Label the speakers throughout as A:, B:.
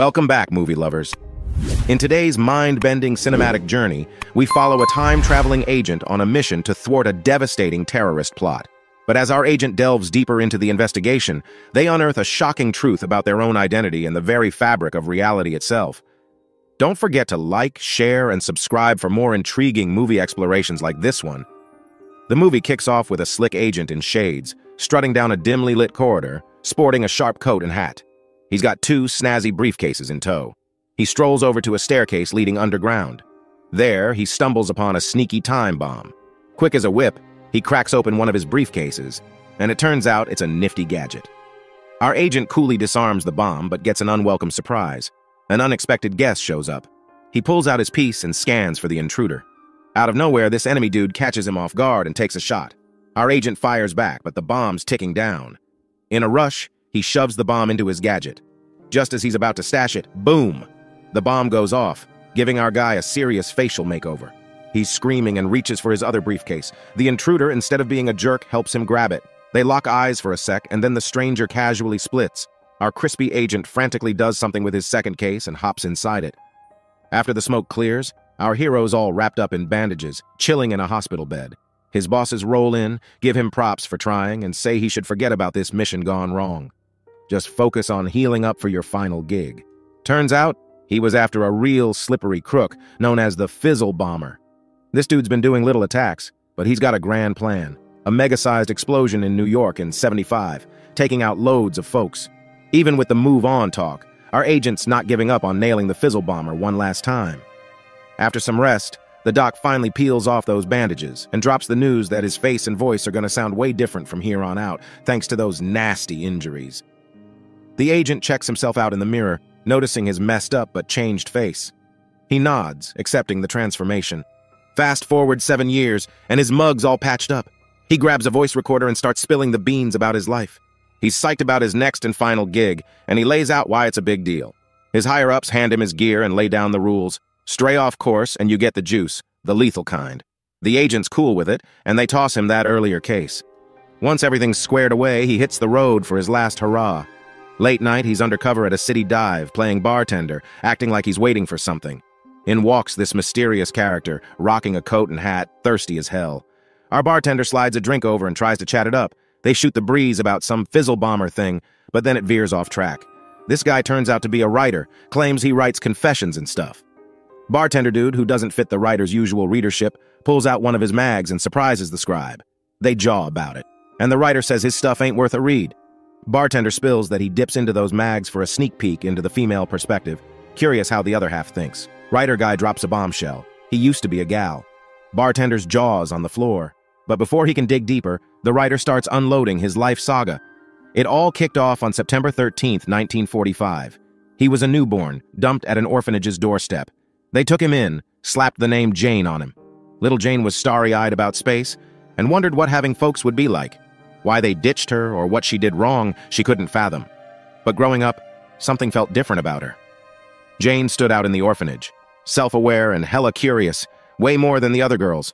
A: Welcome back, movie lovers. In today's mind-bending cinematic journey, we follow a time-traveling agent on a mission to thwart a devastating terrorist plot. But as our agent delves deeper into the investigation, they unearth a shocking truth about their own identity and the very fabric of reality itself. Don't forget to like, share, and subscribe for more intriguing movie explorations like this one. The movie kicks off with a slick agent in shades, strutting down a dimly lit corridor, sporting a sharp coat and hat. He's got two snazzy briefcases in tow. He strolls over to a staircase leading underground. There, he stumbles upon a sneaky time bomb. Quick as a whip, he cracks open one of his briefcases, and it turns out it's a nifty gadget. Our agent coolly disarms the bomb, but gets an unwelcome surprise. An unexpected guest shows up. He pulls out his piece and scans for the intruder. Out of nowhere, this enemy dude catches him off guard and takes a shot. Our agent fires back, but the bomb's ticking down. In a rush, he shoves the bomb into his gadget. Just as he's about to stash it, boom! The bomb goes off, giving our guy a serious facial makeover. He's screaming and reaches for his other briefcase. The intruder, instead of being a jerk, helps him grab it. They lock eyes for a sec, and then the stranger casually splits. Our crispy agent frantically does something with his second case and hops inside it. After the smoke clears, our hero's all wrapped up in bandages, chilling in a hospital bed. His bosses roll in, give him props for trying, and say he should forget about this mission gone wrong. Just focus on healing up for your final gig. Turns out, he was after a real slippery crook known as the Fizzle Bomber. This dude's been doing little attacks, but he's got a grand plan. A mega-sized explosion in New York in 75, taking out loads of folks. Even with the move on talk, our agent's not giving up on nailing the Fizzle Bomber one last time. After some rest, the doc finally peels off those bandages and drops the news that his face and voice are going to sound way different from here on out, thanks to those nasty injuries. The agent checks himself out in the mirror, noticing his messed up but changed face. He nods, accepting the transformation, Fast forward seven years, and his mug's all patched up. He grabs a voice recorder and starts spilling the beans about his life. He's psyched about his next and final gig, and he lays out why it's a big deal. His higher-ups hand him his gear and lay down the rules. Stray off course, and you get the juice, the lethal kind. The agent's cool with it, and they toss him that earlier case. Once everything's squared away, he hits the road for his last hurrah. Late night, he's undercover at a city dive, playing bartender, acting like he's waiting for something. In walks this mysterious character, rocking a coat and hat, thirsty as hell. Our bartender slides a drink over and tries to chat it up. They shoot the breeze about some fizzle bomber thing, but then it veers off track. This guy turns out to be a writer, claims he writes confessions and stuff. Bartender dude, who doesn't fit the writer's usual readership, pulls out one of his mags and surprises the scribe. They jaw about it, and the writer says his stuff ain't worth a read. Bartender spills that he dips into those mags for a sneak peek into the female perspective, curious how the other half thinks. Writer guy drops a bombshell. He used to be a gal. Bartender's jaws on the floor. But before he can dig deeper, the writer starts unloading his life saga. It all kicked off on September 13, 1945. He was a newborn, dumped at an orphanage's doorstep. They took him in, slapped the name Jane on him. Little Jane was starry-eyed about space and wondered what having folks would be like. Why they ditched her or what she did wrong, she couldn't fathom. But growing up, something felt different about her. Jane stood out in the orphanage self-aware and hella curious, way more than the other girls.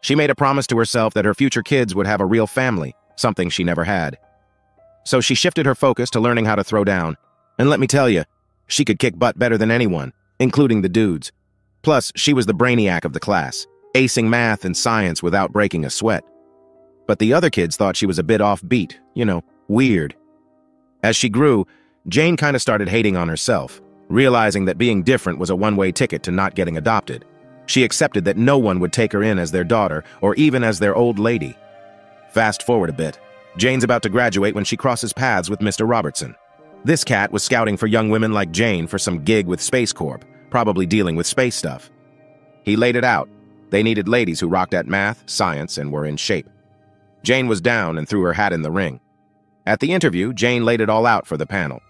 A: She made a promise to herself that her future kids would have a real family, something she never had. So she shifted her focus to learning how to throw down. And let me tell you, she could kick butt better than anyone, including the dudes. Plus, she was the brainiac of the class, acing math and science without breaking a sweat. But the other kids thought she was a bit offbeat, you know, weird. As she grew, Jane kind of started hating on herself, realizing that being different was a one-way ticket to not getting adopted. She accepted that no one would take her in as their daughter or even as their old lady. Fast forward a bit. Jane's about to graduate when she crosses paths with Mr. Robertson. This cat was scouting for young women like Jane for some gig with Space Corp, probably dealing with space stuff. He laid it out. They needed ladies who rocked at math, science, and were in shape. Jane was down and threw her hat in the ring. At the interview, Jane laid it all out for the panel.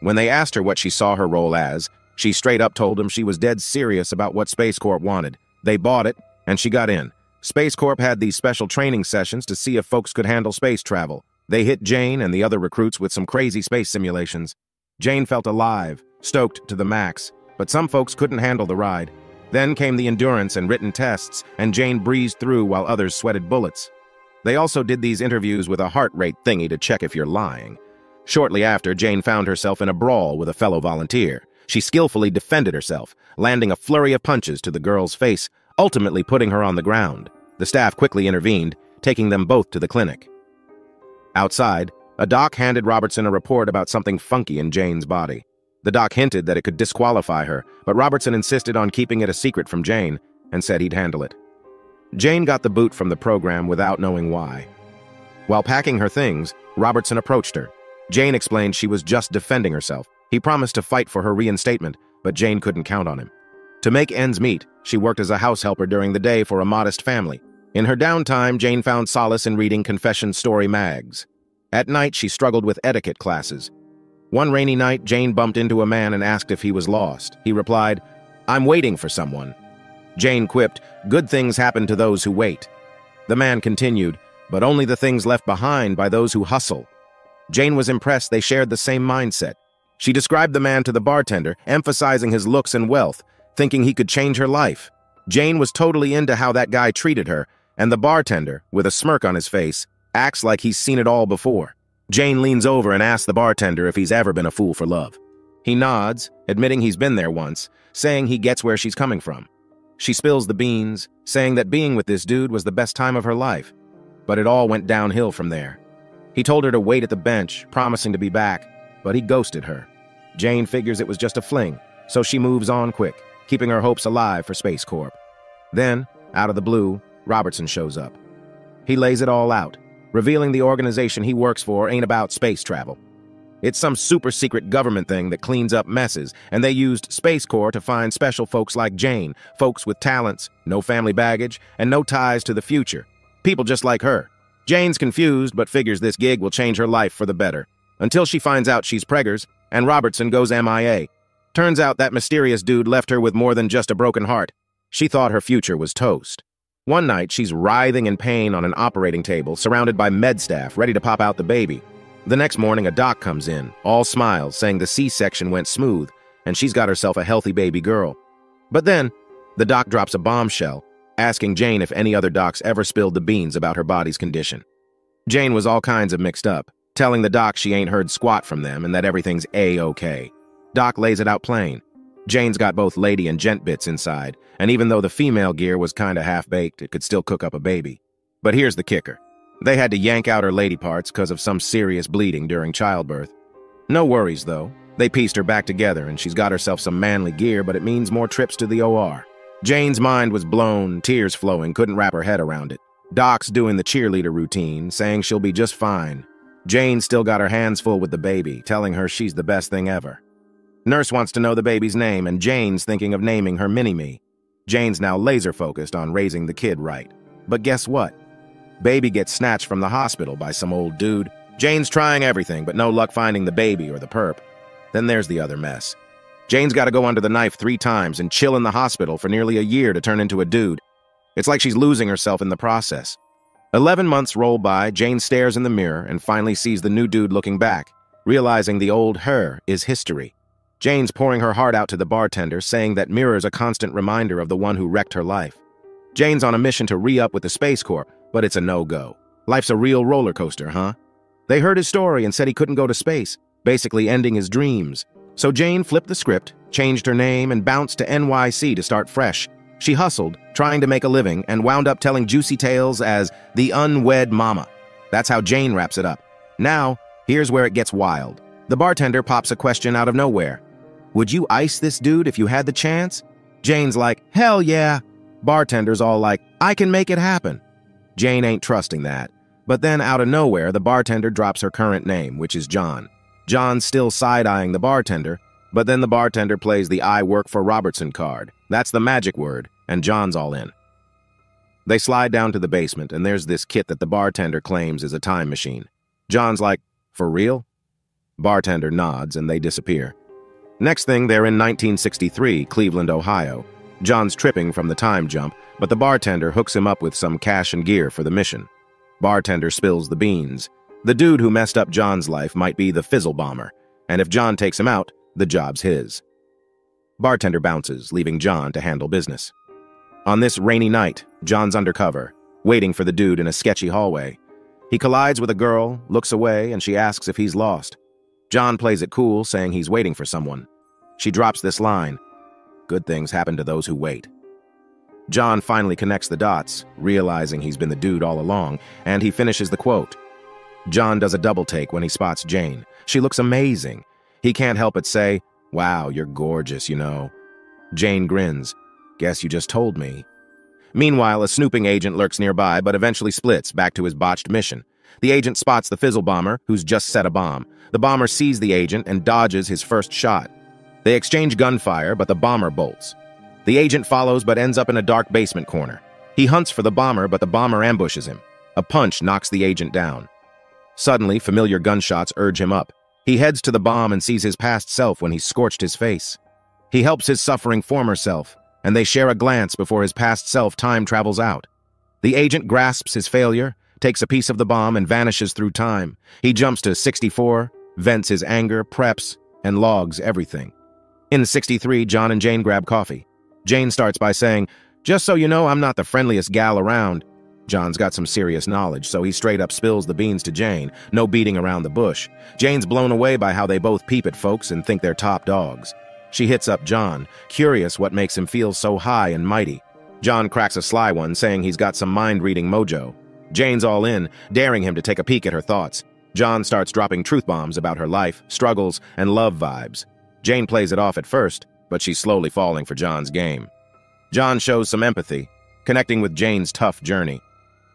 A: When they asked her what she saw her role as, she straight up told them she was dead serious about what Space Corp wanted. They bought it, and she got in. Space Corp had these special training sessions to see if folks could handle space travel. They hit Jane and the other recruits with some crazy space simulations. Jane felt alive, stoked to the max, but some folks couldn't handle the ride. Then came the endurance and written tests, and Jane breezed through while others sweated bullets. They also did these interviews with a heart rate thingy to check if you're lying. Shortly after, Jane found herself in a brawl with a fellow volunteer. She skillfully defended herself, landing a flurry of punches to the girl's face, ultimately putting her on the ground. The staff quickly intervened, taking them both to the clinic. Outside, a doc handed Robertson a report about something funky in Jane's body. The doc hinted that it could disqualify her, but Robertson insisted on keeping it a secret from Jane and said he'd handle it. Jane got the boot from the program without knowing why. While packing her things, Robertson approached her. Jane explained she was just defending herself. He promised to fight for her reinstatement, but Jane couldn't count on him. To make ends meet, she worked as a house helper during the day for a modest family. In her downtime, Jane found solace in reading confession story mags. At night, she struggled with etiquette classes. One rainy night, Jane bumped into a man and asked if he was lost. He replied, I'm waiting for someone. Jane quipped, Good things happen to those who wait. The man continued, But only the things left behind by those who hustle. Jane was impressed they shared the same mindset. She described the man to the bartender, emphasizing his looks and wealth, thinking he could change her life. Jane was totally into how that guy treated her, and the bartender, with a smirk on his face, acts like he's seen it all before. Jane leans over and asks the bartender if he's ever been a fool for love. He nods, admitting he's been there once, saying he gets where she's coming from. She spills the beans, saying that being with this dude was the best time of her life. But it all went downhill from there. He told her to wait at the bench, promising to be back, but he ghosted her. Jane figures it was just a fling, so she moves on quick, keeping her hopes alive for Space Corp. Then, out of the blue, Robertson shows up. He lays it all out, revealing the organization he works for ain't about space travel. It's some super secret government thing that cleans up messes, and they used Space Corps to find special folks like Jane, folks with talents, no family baggage, and no ties to the future. People just like her. Jane's confused, but figures this gig will change her life for the better. Until she finds out she's preggers, and Robertson goes MIA. Turns out that mysterious dude left her with more than just a broken heart. She thought her future was toast. One night, she's writhing in pain on an operating table, surrounded by med staff, ready to pop out the baby. The next morning, a doc comes in, all smiles, saying the C-section went smooth, and she's got herself a healthy baby girl. But then, the doc drops a bombshell, asking Jane if any other docs ever spilled the beans about her body's condition. Jane was all kinds of mixed up, telling the doc she ain't heard squat from them and that everything's A-okay. Doc lays it out plain. Jane's got both lady and gent bits inside, and even though the female gear was kinda half-baked, it could still cook up a baby. But here's the kicker. They had to yank out her lady parts because of some serious bleeding during childbirth. No worries, though. They pieced her back together, and she's got herself some manly gear, but it means more trips to the OR. Jane's mind was blown, tears flowing, couldn't wrap her head around it. Doc's doing the cheerleader routine, saying she'll be just fine. Jane still got her hands full with the baby, telling her she's the best thing ever. Nurse wants to know the baby's name, and Jane's thinking of naming her Mini-Me. Jane's now laser-focused on raising the kid right. But guess what? Baby gets snatched from the hospital by some old dude. Jane's trying everything, but no luck finding the baby or the perp. Then there's the other mess. Jane's got to go under the knife three times and chill in the hospital for nearly a year to turn into a dude. It's like she's losing herself in the process. Eleven months roll by, Jane stares in the mirror and finally sees the new dude looking back, realizing the old her is history. Jane's pouring her heart out to the bartender, saying that mirror's a constant reminder of the one who wrecked her life. Jane's on a mission to re-up with the Space Corps, but it's a no-go. Life's a real roller coaster, huh? They heard his story and said he couldn't go to space, basically ending his dreams. So Jane flipped the script, changed her name, and bounced to NYC to start fresh. She hustled, trying to make a living, and wound up telling juicy tales as the unwed mama. That's how Jane wraps it up. Now, here's where it gets wild. The bartender pops a question out of nowhere. Would you ice this dude if you had the chance? Jane's like, hell yeah. Bartender's all like, I can make it happen. Jane ain't trusting that. But then, out of nowhere, the bartender drops her current name, which is John. John's still side-eyeing the bartender, but then the bartender plays the I work for Robertson card. That's the magic word, and John's all in. They slide down to the basement, and there's this kit that the bartender claims is a time machine. John's like, for real? Bartender nods, and they disappear. Next thing, they're in 1963, Cleveland, Ohio. John's tripping from the time jump, but the bartender hooks him up with some cash and gear for the mission. Bartender spills the beans. The dude who messed up John's life might be the Fizzle Bomber, and if John takes him out, the job's his. Bartender bounces, leaving John to handle business. On this rainy night, John's undercover, waiting for the dude in a sketchy hallway. He collides with a girl, looks away, and she asks if he's lost. John plays it cool, saying he's waiting for someone. She drops this line Good things happen to those who wait. John finally connects the dots, realizing he's been the dude all along, and he finishes the quote. John does a double take when he spots Jane. She looks amazing. He can't help but say, Wow, you're gorgeous, you know. Jane grins. Guess you just told me. Meanwhile, a snooping agent lurks nearby, but eventually splits back to his botched mission. The agent spots the fizzle bomber, who's just set a bomb. The bomber sees the agent and dodges his first shot. They exchange gunfire, but the bomber bolts. The agent follows but ends up in a dark basement corner. He hunts for the bomber, but the bomber ambushes him. A punch knocks the agent down. Suddenly, familiar gunshots urge him up. He heads to the bomb and sees his past self when he scorched his face. He helps his suffering former self, and they share a glance before his past self time travels out. The agent grasps his failure, takes a piece of the bomb, and vanishes through time. He jumps to 64, vents his anger, preps, and logs everything. In 63, John and Jane grab coffee. Jane starts by saying, Just so you know, I'm not the friendliest gal around. John's got some serious knowledge, so he straight up spills the beans to Jane, no beating around the bush. Jane's blown away by how they both peep at folks and think they're top dogs. She hits up John, curious what makes him feel so high and mighty. John cracks a sly one, saying he's got some mind-reading mojo. Jane's all in, daring him to take a peek at her thoughts. John starts dropping truth bombs about her life, struggles, and love vibes. Jane plays it off at first, but she's slowly falling for John's game. John shows some empathy, connecting with Jane's tough journey.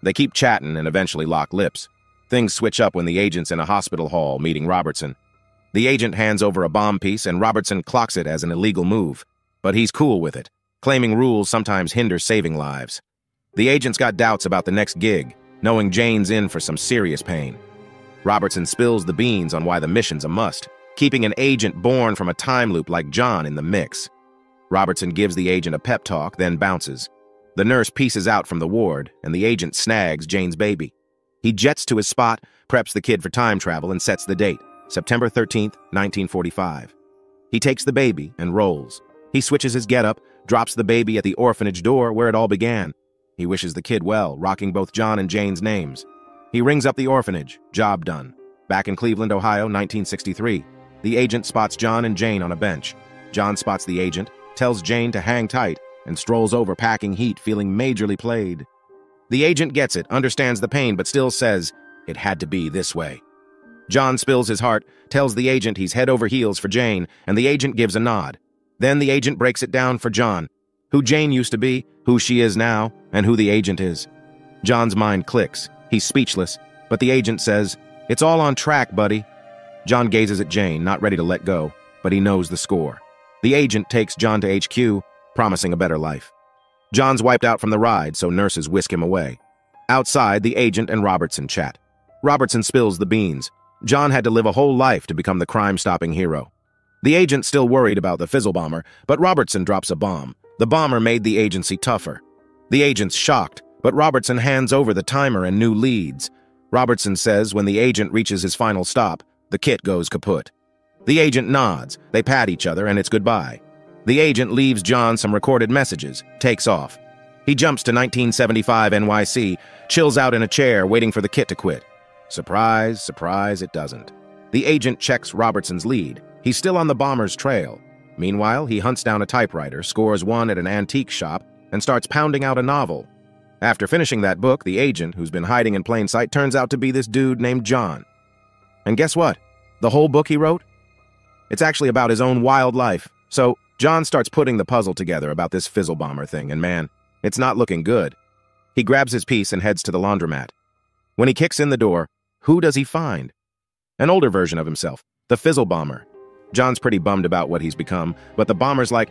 A: They keep chatting and eventually lock lips. Things switch up when the agent's in a hospital hall meeting Robertson. The agent hands over a bomb piece and Robertson clocks it as an illegal move. But he's cool with it, claiming rules sometimes hinder saving lives. The agent's got doubts about the next gig, knowing Jane's in for some serious pain. Robertson spills the beans on why the mission's a must, keeping an agent born from a time loop like John in the mix. Robertson gives the agent a pep talk, then bounces. The nurse pieces out from the ward, and the agent snags Jane's baby. He jets to his spot, preps the kid for time travel, and sets the date, September 13th, 1945. He takes the baby and rolls. He switches his getup, drops the baby at the orphanage door where it all began. He wishes the kid well, rocking both John and Jane's names. He rings up the orphanage, job done. Back in Cleveland, Ohio, 1963. The agent spots John and Jane on a bench. John spots the agent, tells Jane to hang tight, and strolls over packing heat, feeling majorly played. The agent gets it, understands the pain, but still says, it had to be this way. John spills his heart, tells the agent he's head over heels for Jane, and the agent gives a nod. Then the agent breaks it down for John, who Jane used to be, who she is now, and who the agent is. John's mind clicks. He's speechless, but the agent says, It's all on track, buddy. John gazes at Jane, not ready to let go, but he knows the score. The agent takes John to HQ, promising a better life. John's wiped out from the ride, so nurses whisk him away. Outside, the agent and Robertson chat. Robertson spills the beans. John had to live a whole life to become the crime-stopping hero. The agent still worried about the fizzle bomber, but Robertson drops a bomb. The bomber made the agency tougher. The agent's shocked, but Robertson hands over the timer and new leads. Robertson says when the agent reaches his final stop, the kit goes kaput. The agent nods, they pat each other, and it's goodbye. The agent leaves John some recorded messages, takes off. He jumps to 1975 NYC, chills out in a chair, waiting for the kit to quit. Surprise, surprise, it doesn't. The agent checks Robertson's lead. He's still on the bomber's trail. Meanwhile, he hunts down a typewriter, scores one at an antique shop, and starts pounding out a novel. After finishing that book, the agent, who's been hiding in plain sight, turns out to be this dude named John. And guess what? The whole book he wrote? It's actually about his own wild life. So, John starts putting the puzzle together about this fizzle bomber thing, and man, it's not looking good. He grabs his piece and heads to the laundromat. When he kicks in the door, who does he find? An older version of himself, the fizzle bomber. John's pretty bummed about what he's become, but the bomber's like,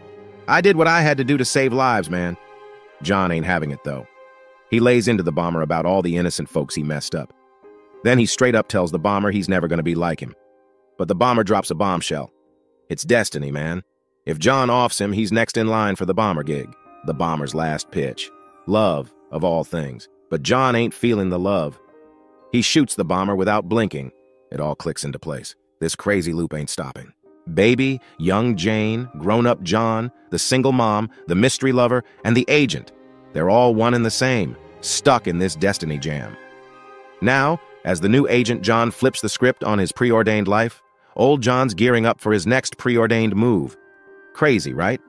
A: I did what I had to do to save lives, man. John ain't having it, though. He lays into the bomber about all the innocent folks he messed up. Then he straight up tells the bomber he's never going to be like him. But the bomber drops a bombshell. It's destiny, man. If John offs him, he's next in line for the bomber gig, the bomber's last pitch. Love, of all things. But John ain't feeling the love. He shoots the bomber without blinking. It all clicks into place. This crazy loop ain't stopping. Baby, young Jane, grown-up John, the single mom, the mystery lover, and the agent. They're all one and the same, stuck in this destiny jam. Now, as the new agent John flips the script on his preordained life, old John's gearing up for his next preordained move, Crazy, right?